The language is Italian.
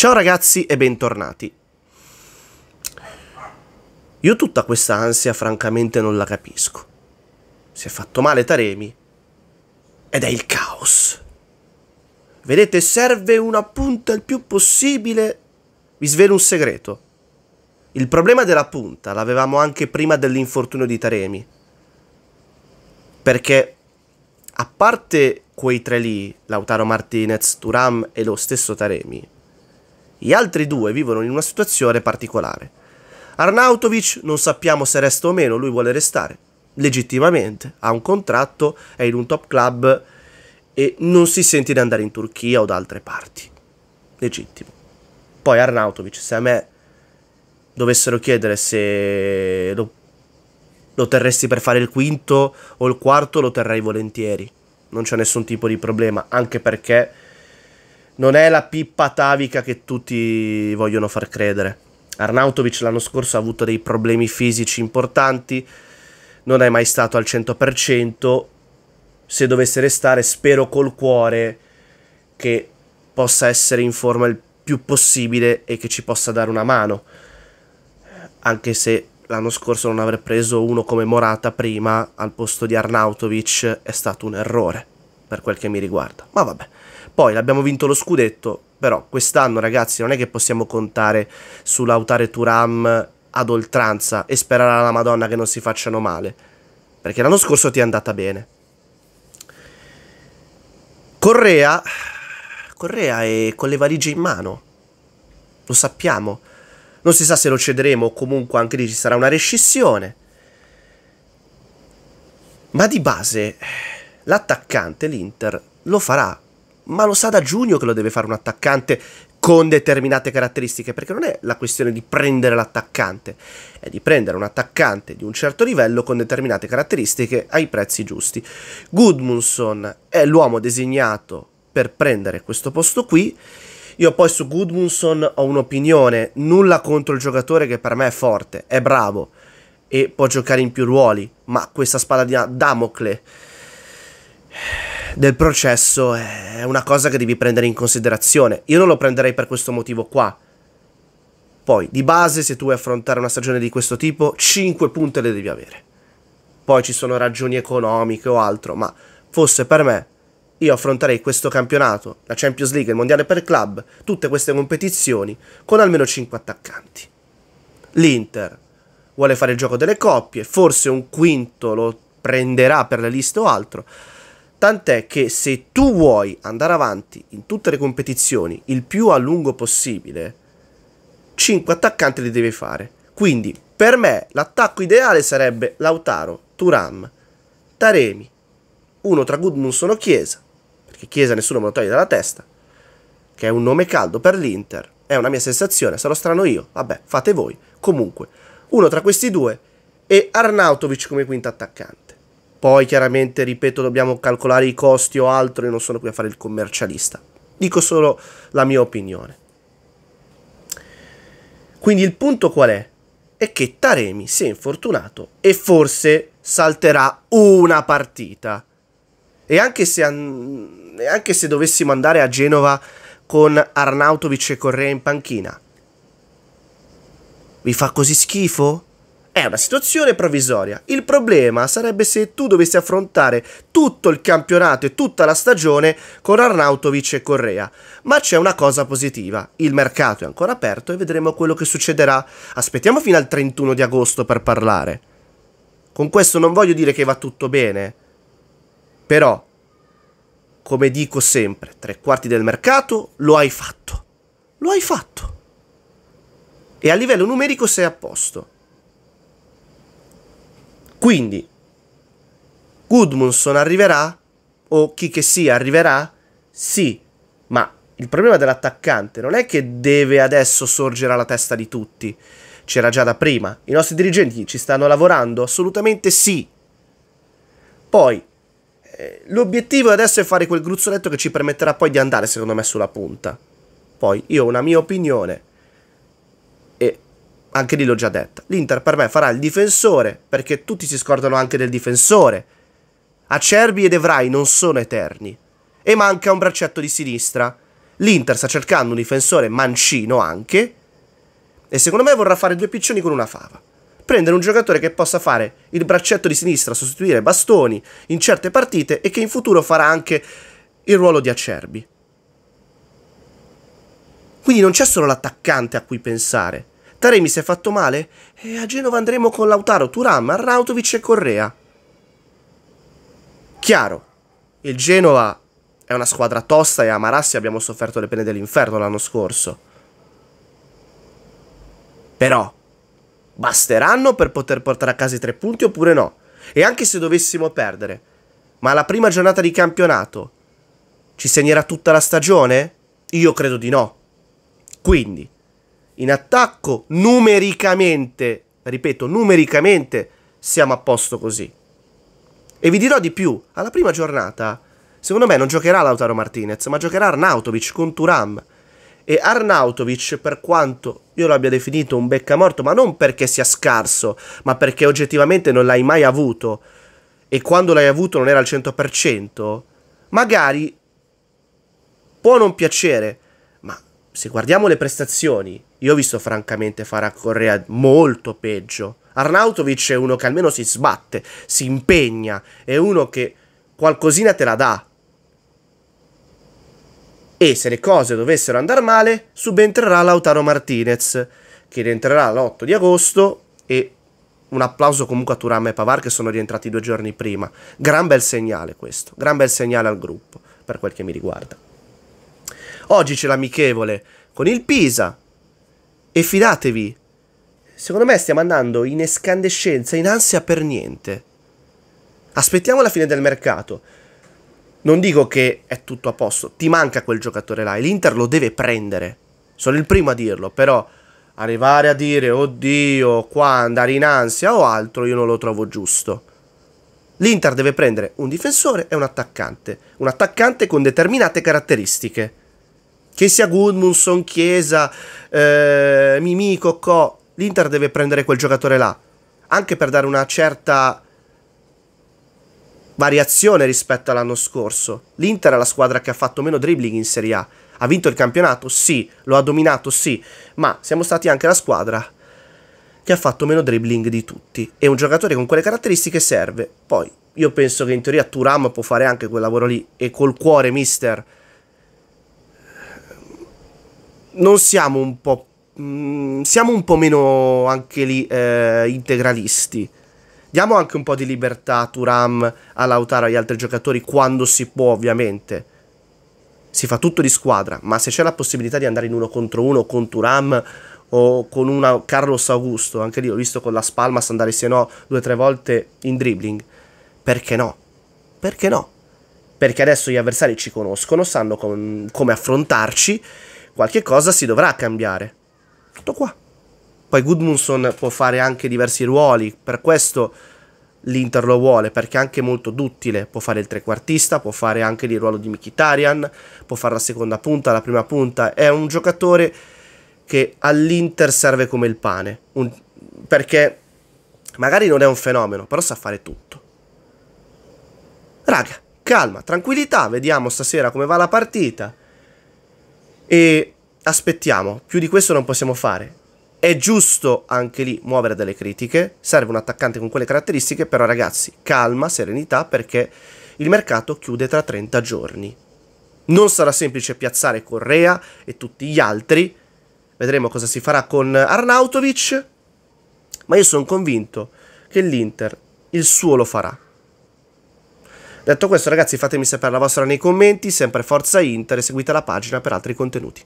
Ciao ragazzi e bentornati. Io tutta questa ansia francamente non la capisco. Si è fatto male Taremi ed è il caos. Vedete, serve una punta il più possibile. Vi svelo un segreto. Il problema della punta l'avevamo anche prima dell'infortunio di Taremi. Perché, a parte quei tre lì, Lautaro Martinez, Turam e lo stesso Taremi, gli altri due vivono in una situazione particolare. Arnautovic non sappiamo se resta o meno, lui vuole restare legittimamente, ha un contratto, è in un top club e non si sente di andare in Turchia o da altre parti. Legittimo. Poi Arnautovic, se a me dovessero chiedere se lo, lo terresti per fare il quinto o il quarto, lo terrei volentieri. Non c'è nessun tipo di problema, anche perché non è la pippa atavica che tutti vogliono far credere. Arnautovic l'anno scorso ha avuto dei problemi fisici importanti, non è mai stato al 100%. Se dovesse restare, spero col cuore che possa essere in forma il più possibile e che ci possa dare una mano. Anche se l'anno scorso non aver preso uno come Morata prima al posto di Arnautovic è stato un errore per quel che mi riguarda. Ma vabbè. Poi abbiamo vinto lo scudetto, però quest'anno ragazzi non è che possiamo contare su Lautare Turam ad oltranza e sperare alla Madonna che non si facciano male, perché l'anno scorso ti è andata bene. Correa, Correa è con le valigie in mano, lo sappiamo. Non si sa se lo cederemo o comunque anche lì ci sarà una rescissione. Ma di base l'attaccante, l'Inter, lo farà ma lo sa da giugno che lo deve fare un attaccante con determinate caratteristiche, perché non è la questione di prendere l'attaccante, è di prendere un attaccante di un certo livello con determinate caratteristiche ai prezzi giusti. Goodmunson è l'uomo designato per prendere questo posto qui. Io poi su Goodmunson ho un'opinione, nulla contro il giocatore che per me è forte, è bravo e può giocare in più ruoli, ma questa spada di Damocle del processo è una cosa che devi prendere in considerazione. Io non lo prenderei per questo motivo qua. Poi, di base, se tu vuoi affrontare una stagione di questo tipo, 5 punte le devi avere. Poi ci sono ragioni economiche o altro, ma fosse per me, io affronterei questo campionato, la Champions League, il Mondiale per Club, tutte queste competizioni, con almeno 5 attaccanti. L'Inter vuole fare il gioco delle coppie, forse un quinto lo prenderà per le liste o altro, Tant'è che se tu vuoi andare avanti in tutte le competizioni il più a lungo possibile, 5 attaccanti li devi fare. Quindi, per me, l'attacco ideale sarebbe Lautaro, Turam, Taremi, uno tra Gudmundsson o Chiesa, perché Chiesa nessuno me lo toglie dalla testa, che è un nome caldo per l'Inter. È una mia sensazione, sarò strano io, vabbè, fate voi. Comunque, uno tra questi due e Arnautovic come quinto attaccante. Poi chiaramente, ripeto, dobbiamo calcolare i costi o altro e non sono qui a fare il commercialista. Dico solo la mia opinione. Quindi il punto qual è? È che Taremi si è infortunato e forse salterà una partita. E anche se, e anche se dovessimo andare a Genova con Arnautovic e Correa in panchina, vi fa così schifo? È una situazione provvisoria. Il problema sarebbe se tu dovessi affrontare tutto il campionato e tutta la stagione con Arnautovic e Correa. Ma c'è una cosa positiva. Il mercato è ancora aperto e vedremo quello che succederà. Aspettiamo fino al 31 di agosto per parlare. Con questo non voglio dire che va tutto bene. Però, come dico sempre, tre quarti del mercato lo hai fatto. Lo hai fatto. E a livello numerico sei a posto. Quindi, Gudmundsson arriverà? O chi che sia arriverà? Sì, ma il problema dell'attaccante non è che deve adesso sorgere alla testa di tutti. C'era già da prima. I nostri dirigenti ci stanno lavorando? Assolutamente sì. Poi, eh, l'obiettivo adesso è fare quel gruzzoletto che ci permetterà poi di andare, secondo me, sulla punta. Poi, io ho una mia opinione anche lì l'ho già detta. L'Inter per me farà il difensore, perché tutti si scordano anche del difensore. Acerbi ed Evrai non sono eterni. E manca un braccetto di sinistra. L'Inter sta cercando un difensore mancino anche, e secondo me vorrà fare due piccioni con una fava. Prendere un giocatore che possa fare il braccetto di sinistra, sostituire bastoni in certe partite e che in futuro farà anche il ruolo di Acerbi. Quindi non c'è solo l'attaccante a cui pensare. Taremi si è fatto male? E a Genova andremo con Lautaro, Turam, Arnautovic e Correa. Chiaro, il Genova è una squadra tosta e a Marassi abbiamo sofferto le pene dell'inferno l'anno scorso. Però, basteranno per poter portare a casa i tre punti oppure no? E anche se dovessimo perdere, ma la prima giornata di campionato ci segnerà tutta la stagione? Io credo di no. Quindi, in attacco, numericamente, ripeto, numericamente, siamo a posto così. E vi dirò di più, alla prima giornata, secondo me non giocherà Lautaro Martinez, ma giocherà Arnautovic con Turam. E Arnautovic, per quanto io l'abbia definito un beccamorto, ma non perché sia scarso, ma perché oggettivamente non l'hai mai avuto, e quando l'hai avuto non era al 100%, magari può non piacere, ma se guardiamo le prestazioni, io ho visto francamente fare a Correa molto peggio. Arnautovic è uno che almeno si sbatte, si impegna, è uno che qualcosina te la dà. E se le cose dovessero andare male, subentrerà Lautaro Martinez, che rientrerà l'8 di agosto e un applauso comunque a Turam e Pavar che sono rientrati due giorni prima. Gran bel segnale questo, gran bel segnale al gruppo, per quel che mi riguarda. Oggi c'è l'amichevole con il Pisa e fidatevi, secondo me stiamo andando in escandescenza, in ansia per niente. Aspettiamo la fine del mercato. Non dico che è tutto a posto, ti manca quel giocatore là e l'Inter lo deve prendere. Sono il primo a dirlo, però arrivare a dire oddio, qua andare in ansia o altro, io non lo trovo giusto. L'Inter deve prendere un difensore e un attaccante, un attaccante con determinate caratteristiche. Che sia Gudmundsson, Chiesa, eh, Mimì, Coccò, l'Inter deve prendere quel giocatore là, anche per dare una certa variazione rispetto all'anno scorso. L'Inter è la squadra che ha fatto meno dribbling in Serie A. Ha vinto il campionato? Sì. Lo ha dominato? Sì. Ma siamo stati anche la squadra che ha fatto meno dribbling di tutti. E un giocatore con quelle caratteristiche serve. Poi, io penso che in teoria Turam può fare anche quel lavoro lì. E col cuore, mister, non siamo un po'... Mm, siamo un po' meno anche lì eh, integralisti Diamo anche un po' di libertà a Turam, a Lautaro, agli altri giocatori quando si può, ovviamente. Si fa tutto di squadra, ma se c'è la possibilità di andare in uno contro uno con Turam o con una Carlos Augusto, anche lì ho visto con la Spalmas andare se no due o tre volte in dribbling, perché no? Perché no? Perché adesso gli avversari ci conoscono, sanno com come affrontarci, qualche cosa si dovrà cambiare. Tutto qua. Poi Gudmundsson può fare anche diversi ruoli, per questo l'Inter lo vuole, perché è anche molto duttile, può fare il trequartista, può fare anche il ruolo di Mkhitaryan, può fare la seconda punta, la prima punta, è un giocatore che all'Inter serve come il pane, un, perché magari non è un fenomeno, però sa fare tutto. Raga, calma, tranquillità, vediamo stasera come va la partita e aspettiamo, più di questo non possiamo fare. È giusto anche lì muovere delle critiche, serve un attaccante con quelle caratteristiche, però ragazzi, calma, serenità perché il mercato chiude tra 30 giorni. Non sarà semplice piazzare Correa e tutti gli altri, vedremo cosa si farà con Arnautovic, ma io sono convinto che l'Inter il suo lo farà. Detto questo ragazzi fatemi sapere la vostra nei commenti, sempre Forza Inter e seguite la pagina per altri contenuti.